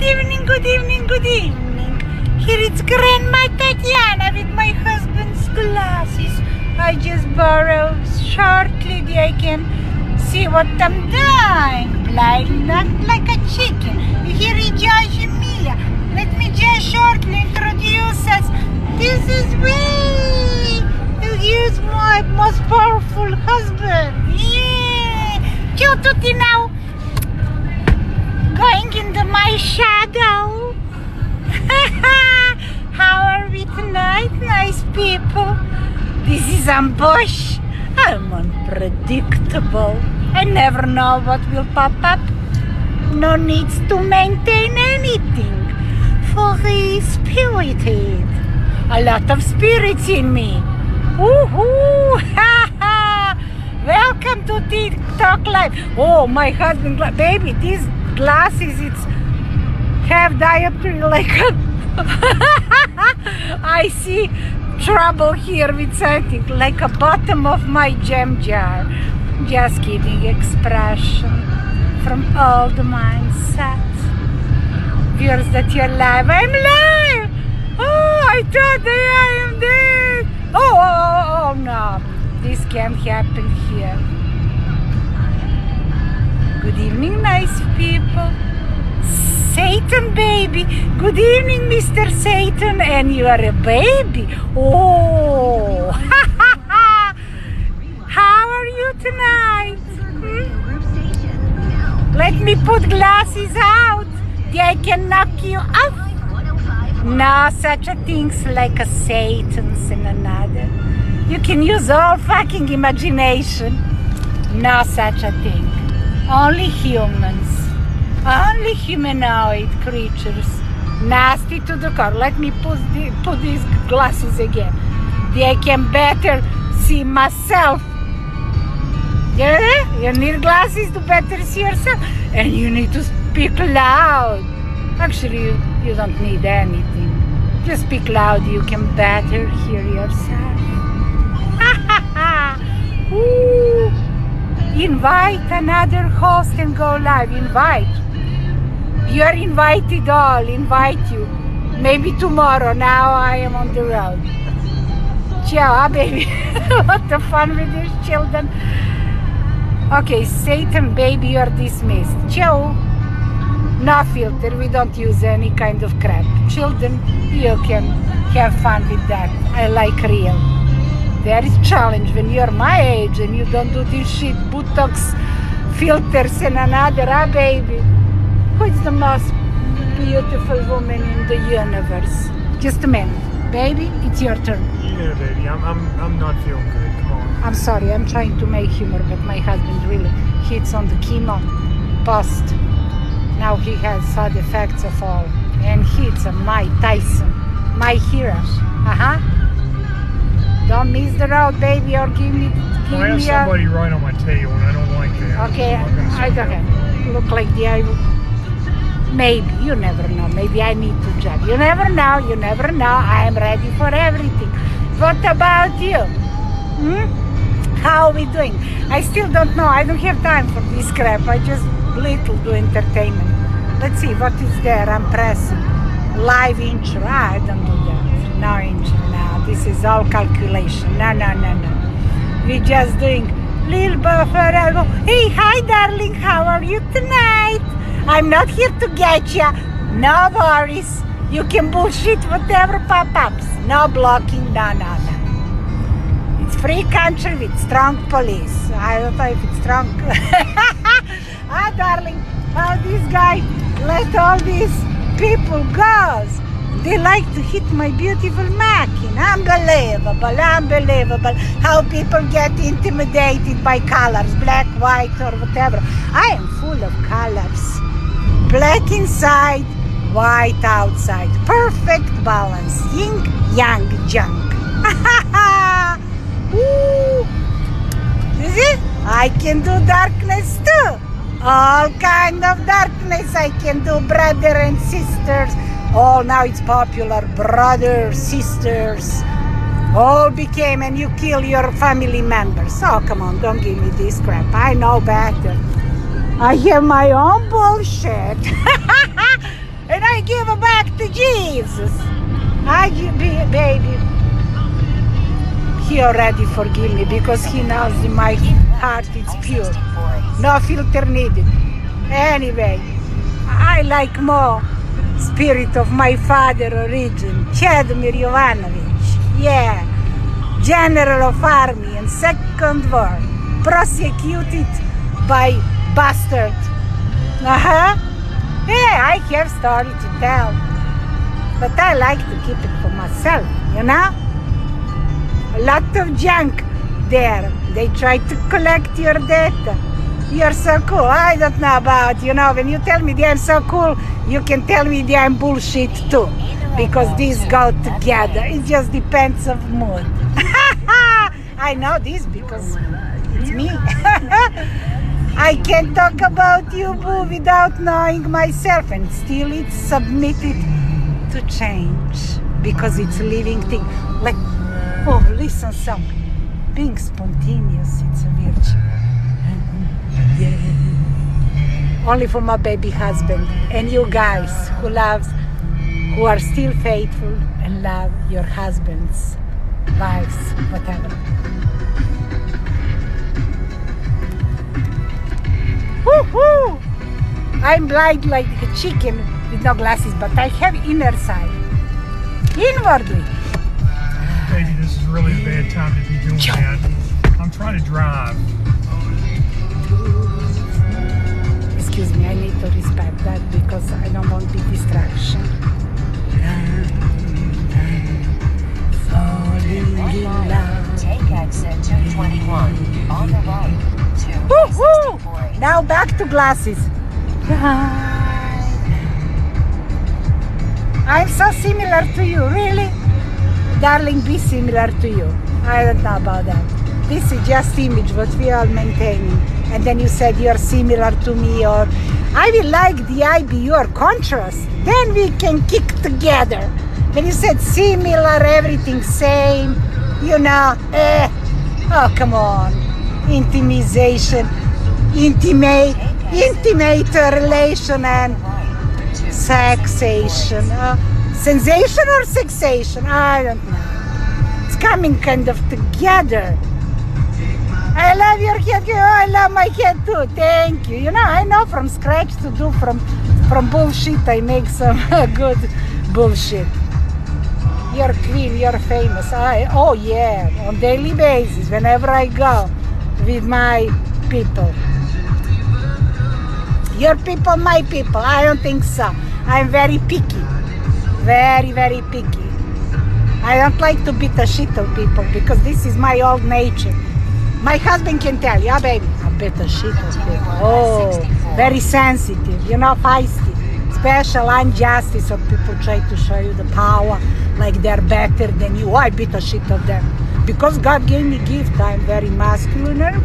Good evening, good evening, good evening. Here it's Grandma Tatiana with my husband's glasses. I just borrow shortly I can see what I'm doing. Blind, not like a chicken. Here is Josh Emilia. Let me just shortly introduce us. This is me. Here's my most powerful husband. Yeah. Ciao tutti now going into my shadow. How are we tonight, nice people? This is ambush. I'm unpredictable. I never know what will pop up. No needs to maintain anything. Fully spirited. A lot of spirits in me. Woohoo! Ha ha! Welcome to TikTok Live. Oh, my husband, baby, this glasses it's have diopter like I see trouble here with something like a bottom of my jam jar. Just kidding expression from old mindset. Viewers that you're live I'm live oh I thought that I am dead! Oh, oh, oh, oh, oh no. This can't happen here Good evening, nice people. Satan, baby. Good evening, Mr. Satan. And you are a baby. Oh. How are you tonight? Hmm? Let me put glasses out. I can knock you off. No such a things like a Satan's in another. You can use all fucking imagination. No such a thing. Only humans, only humanoid creatures, nasty to the core. Let me put, the, put these glasses again. They can better see myself. Yeah, you need glasses to better see yourself, and you need to speak loud. Actually, you, you don't need anything. Just speak loud. You can better hear yourself. Ooh invite another host and go live. Invite. You are invited all. Invite you. Maybe tomorrow. Now i am on the road. Ciao ah, baby. What the fun with these children. Okay satan baby you are dismissed. Ciao. No filter. We don't use any kind of crap. Children you can have fun with that. I like real there is challenge when you're my age and you don't do this shit botox filters and another ah baby. Who is the most beautiful woman in the universe? Just a minute baby it's your turn. Yeah baby i'm i'm, I'm not feeling good come on. I'm sorry i'm trying to make humor but my husband really hits on the chemo bust. now he has side effects of all and he's a mike tyson my hero. Uh-huh don't miss the road, baby, or give me. Give I have somebody a... right on my tail, and I don't like that. Okay, I don't have. Look like the eye. Maybe you never know. Maybe I need to jump. You never know. You never know. I am ready for everything. What about you? Hmm? How are we doing? I still don't know. I don't have time for this crap. I just little do entertainment. Let's see what is there. I'm pressing live intro. I don't do that. No intro this is all calculation. No, no, no, no. We're just doing little buffer. I go, hey, hi, darling. How are you tonight? I'm not here to get you. No worries. You can bullshit whatever pop-ups. No blocking. No, no, no. It's free country with strong police. I don't know if it's strong. ah, darling. How this guy let all these people go. They like to hit my beautiful mackin. Unbelievable, unbelievable how people get intimidated by colors, black, white, or whatever. I am full of colors. Black inside, white outside. Perfect balance. Yin, yang, junk. Ooh. See? I can do darkness too. All kind of darkness I can do, brother and sisters. Oh, now it's popular. Brothers, sisters, all became, and you kill your family members. Oh, come on, don't give me this crap. I know better. I have my own bullshit. and I give it back to Jesus. I give, baby. He already forgive me because he knows in my heart it's pure. No filter needed. Anyway, I like more spirit of my father origin, Chedomir Jovanovic. Yeah, General of Army and Second War, prosecuted by bastard. Uh-huh. Yeah, I have story to tell. But I like to keep it for myself, you know? A lot of junk there. They try to collect your data. You're so cool. I don't know about, you know, when you tell me they're so cool, you can tell me they're bullshit too. Because these go together. It just depends of mood. I know this because it's me. I can't talk about you, boo, without knowing myself, and still it's submitted to change because it's a living thing. Like, oh, listen, some being spontaneous, it's a virtue. Only for my baby husband and you guys who loves, who are still faithful and love your husbands, wives, whatever. Woo-hoo! I'm blind like a chicken with no glasses, but I have inner sight. Inwardly. Baby, this is really a bad time to be doing that. I'm trying to drive. To respect that because I don't want big distraction. Falling in love. Take exit 221 on the right to Woo-hoo! Now back to glasses. I'm so similar to you, really? Darling, be similar to you. I don't know about that. This is just image what we are maintaining. And then you said you're similar to me or I will like the IB your contrast. Then we can kick together. When you said similar, everything same, you know, eh. Oh come on. Intimization. Intimate intimate relation and sexation. Uh, sensation or sexation? I don't know. It's coming kind of together. I love your cat. I love my cat too. Thank you. You know, I know from scratch to do from from bullshit. I make some good bullshit. You're queen. You're famous. I oh yeah, on daily basis. Whenever I go with my people. Your people, my people. I don't think so. I'm very picky. Very, very picky. I don't like to beat the shit of people because this is my old nature. My husband can tell, you, yeah, baby, I beat the shit. Oh, very sensitive, you know, feisty. Special injustice of people try to show you the power like they're better than you. I beat the shit of them because God gave me gift. I'm very masculine.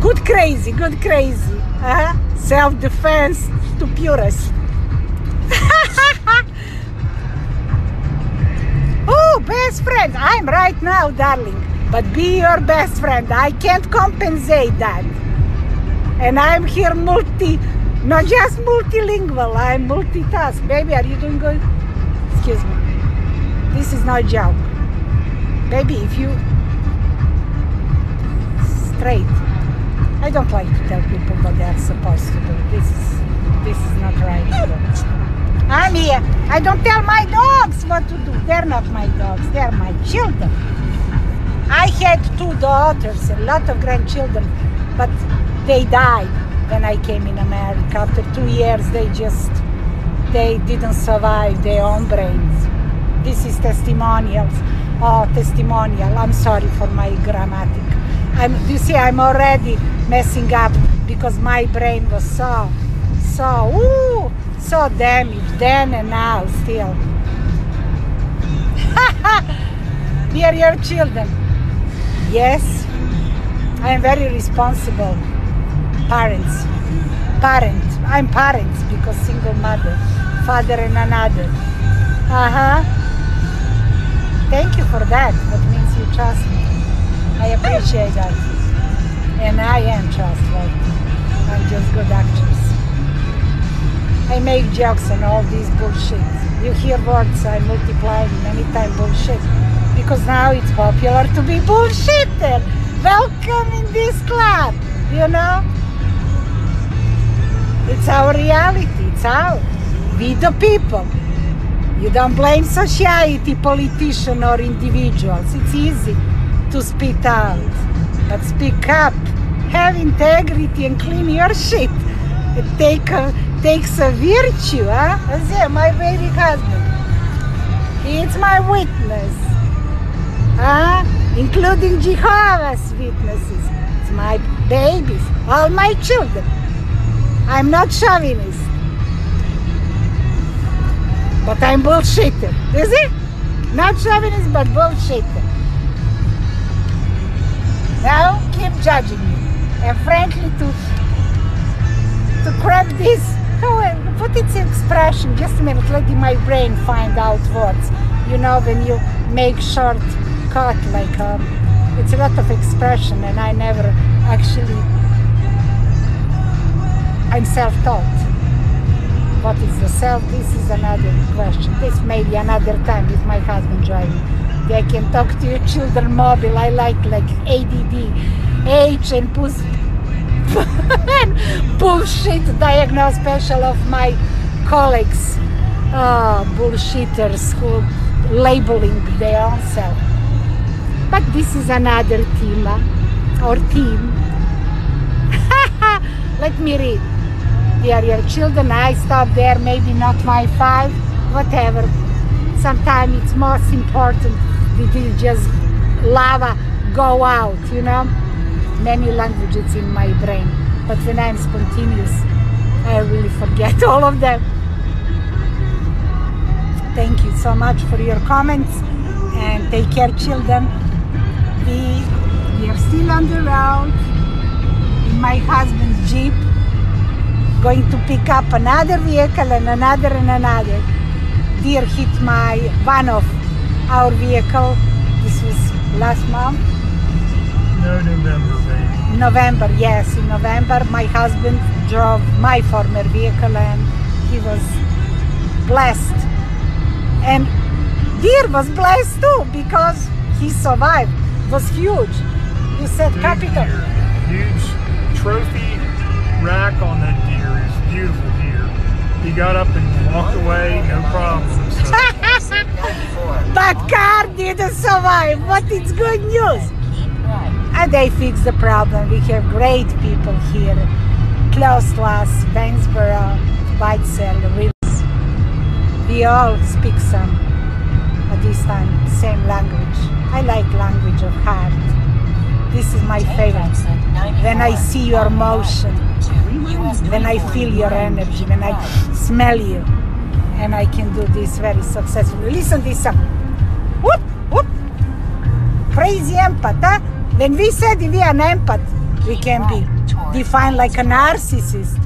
Good crazy, good crazy. Uh-huh. Self-defense to purest. oh, best friend. I'm right now, darling. But be your best friend. I can't compensate that. And I'm here multi, not just multilingual, I'm multitask. Baby, are you doing good? Excuse me. This is not a joke. Baby, if you straight. I don't like to tell people what they're supposed to do. This is this is not right. I'm here. I don't tell my dogs what to do. They're not my dogs. They're my children. I had two daughters, a lot of grandchildren, but they died when I came in America. After two years, they just they didn't survive their own brains. This is testimonials. Oh, testimonial. I'm sorry for my grammatic. I'm, you see, I'm already messing up because my brain was so, so, ooh, so damaged then and now still. we are your children. Yes, I am very responsible parents. Parent. I'm parents because single mother, father and another. Uh-huh. Thank you for that. That means you trust me. I appreciate that. And I am trustworthy. I'm just good actress. I make jokes and all this bullshit. You hear words I multiply many times bullshit because now it's popular to be bullshitter. Welcome in this club, you know? It's our reality, it's our. We the people. You don't blame society, politician or individuals. It's easy to spit out. But speak up. Have integrity and clean your shit. It take a, takes a virtue, huh? That's my baby husband. It's my witness. Huh? Including Jehovah's Witnesses. It's my babies, all my children. I'm not chauvinist. But I'm bullshitter. Is it? Not chauvinist, but bullshitter. Now keep judging me. And frankly, to to grab this, oh, what its expression? Just a minute, letting my brain find out words. You know, when you make short cut, like um, it's a lot of expression, and I never actually. I'm self-taught. What is the self? This is another question. This maybe another time with my husband driving. They can talk to your children mobile. I like like ADD, H and push bullshit diagnose special of my colleagues, uh, bullshitters who labeling their own self. But this is another team uh, or team. Let me read. They are your children. I stop there. Maybe not my five. Whatever. Sometimes it's most important that you just lava go out. You know many languages in my brain, but when I'm spontaneous, I really forget all of them. Thank you so much for your comments and take care, children. We, we are still on the road in my husband's Jeep, going to pick up another vehicle and another and another. Deer hit my one of our vehicle. This was last month No November, baby. November, yes, in November, my husband drove my former vehicle and he was blessed. And Deer was blessed too because he survived. It was huge. You said Big capital. deer. Huge trophy rack on that deer is beautiful deer. He got up and walked away, no problem. So Exit 94. But car didn't survive, but it's good news. And they fixed the problem. We have great people here, close to us, Bensboro, Whitesell, Reeves. We all speak some, same language. I like language of heart. This is my favorite. When I see your On motion, when I feel your energy, when I smell you, and I can do this very successfully. Listen this song. Whoop, whoop. Crazy empath, huh? When we said we are an empath, we can be defined like a narcissist.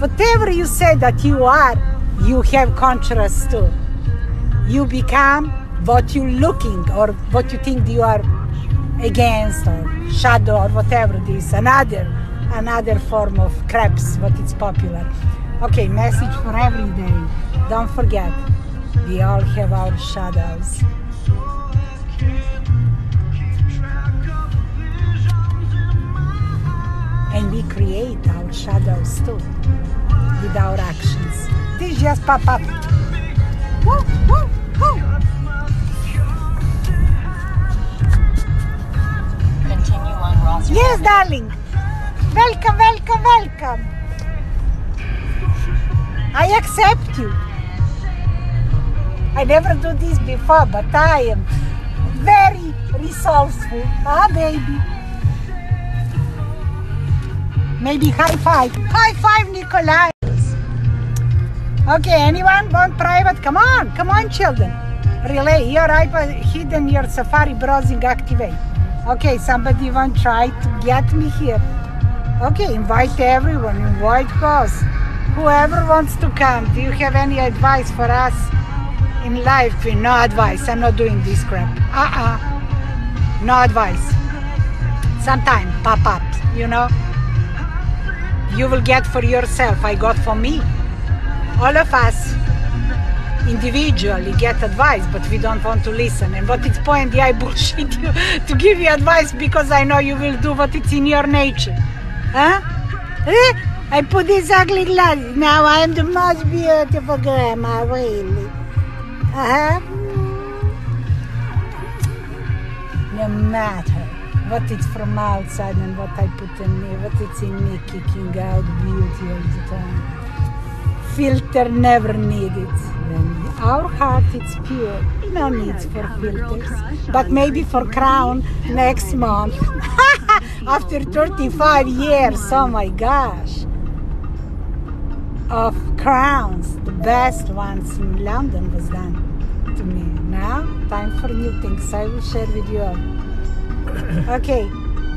Whatever you say that you are, you have contrast too. You become what you're looking or what you think you are against or shadow or whatever it is. Another another form of crepes, but it's popular. Okay, message for every day. Don't forget, we all have our shadows. And we create our shadows too with our actions. These just pop up. Woo, woo, woo. Yes, darling. Welcome, welcome, welcome. I accept you. I never do this before, but I am very resourceful. Ah, baby. Maybe high five. High five, Nikolai. Okay, anyone want private? Come on, come on, children. Relay your iPad hidden your Safari browsing activate. Okay, somebody want try to get me here. Okay, invite everyone, invite us. Whoever wants to come. Do you have any advice for us in life? No advice. I'm not doing this crap. Uh-uh. No advice. Sometime pop up, you know. You will get for yourself. I got for me. all of us individually get advice, but we don't want to listen. And what it's point, yeah, I bullshit you to give you advice because I know you will do what it's in your nature. Huh? Eh? I put these ugly glasses. Now I am the most beautiful grandma, really. Uh-huh. No matter what it's from outside and what I put in me, what it's in me kicking out beauty all the time. Filter never needed. Our heart is pure, no need for filters. But maybe for crown next month. After 35 years, oh my gosh. Of crowns, the best ones in London was done to me. Now, time for new things. I will share with you all. Okay,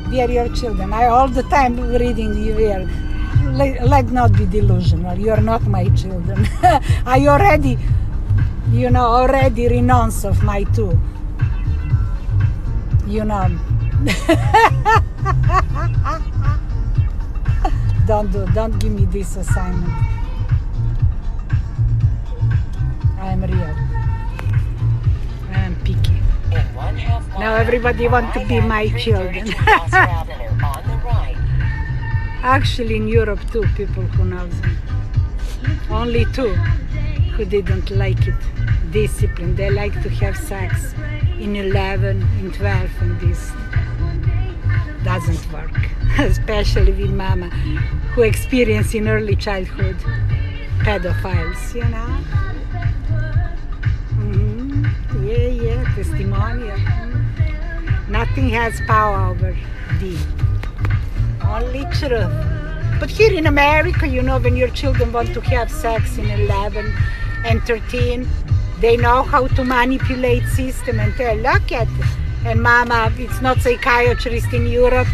we are your children. I all the time reading you here. Let, let not be delusional. You are not my children. I already, you know, already renounce of my two. You know. don't do, don't give me this assignment. I am real. I am picky. Now everybody want to be my children. 332 Gloucester Avenue on the right. Actually, in Europe too, people who know them. Only two who didn't like it. Discipline. They like to have sex in 11, in 12, and this doesn't work. Especially with mama, who experience in early childhood pedophiles, you know. hmm Yeah, yeah, testimonial. Nothing has power over thee only truth. But here in America, you know, when your children want to have sex in 11 and 13, they know how to manipulate system and tell, look at it. And mama, it's not psychiatrist in Europe,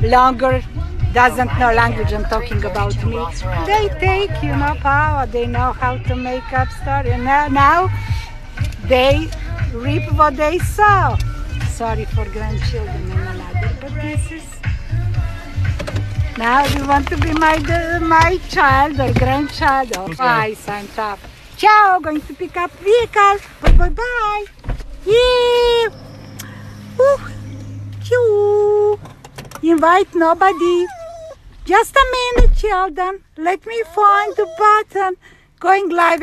longer, doesn't know language, I'm talking about me. They take, you know, power, they know how to make up story. And now, now they reap what they sow. Sorry for grandchildren and another, but this is now you want to be my my child or grandchild? Oh, bye, I'm tough. Ciao, going to pick up vehicle. Bye bye bye. Yeah. Ooh. Invite nobody. Just a minute, children. Let me find the button. Going live.